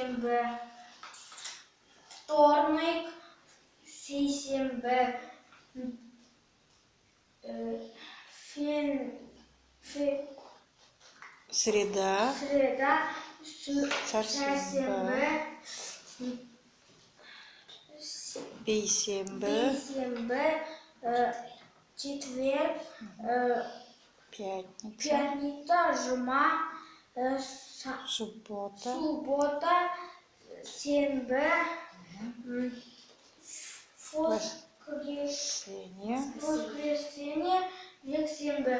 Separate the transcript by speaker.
Speaker 1: вісімбе. Вторник, сісімбе. Е, Фін, фі,
Speaker 2: Среда.
Speaker 1: середа, су-
Speaker 2: Чарсембе.
Speaker 1: чарсембе.
Speaker 2: Бейсембе.
Speaker 1: Вісімбе. Е, Четвер, е,
Speaker 2: Пятница.
Speaker 1: п'ятниця,
Speaker 2: суббота
Speaker 1: суббота сенбі
Speaker 2: воскресенье
Speaker 1: воскресенье жексенбі